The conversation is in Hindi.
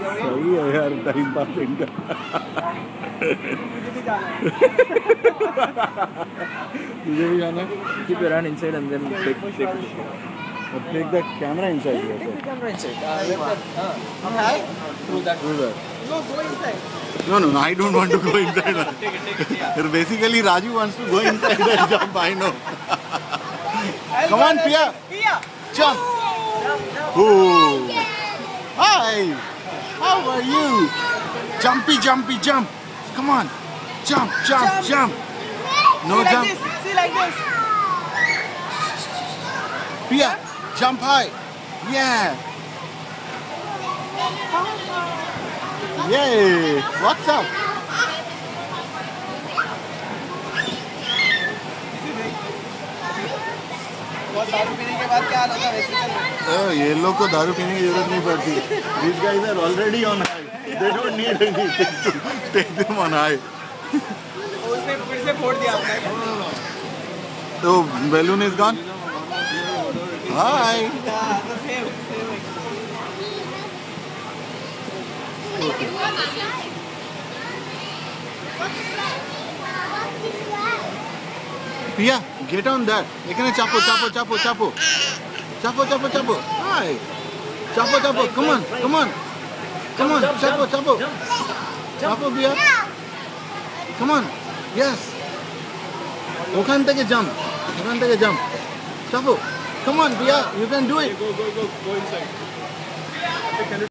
सही है यार टाइम पास इनका मुझे भी जाना है। फिर run inside and then take take और टेक द कैमरा इनसाइड है कैमरा इनसाइड हाँ hi through that through that no go inside no no I don't want to go inside take take फिर basically Raju wants to go inside and jump I know come on Pia Pia jump jump hi How are you? Jumpy, jumpy, jump. Come on. Jump, jump, jump. No See jump. Like this. See like this. Pia, jump high. Yeah. Yay. What's up? तो? तो ये लोग को दारू पीने की ज़रूरत नहीं पड़ती। This guys are already on high they don't need anything to take them on high उसने फिर से फोड़ दिया आपने। तो balloon is gone hi तो same, same. Pia, get on that. এখানে চাপো চাপো চাপো চাপো চাপো চাপো চাপো হাই চাপো চাপো come on come on come on চাপো চাপো চাপো Pia come on yes ওখান থেকে জাম্প ওখান থেকে জাম্প চাপো come on Pia you can do it Go, go, go, go inside.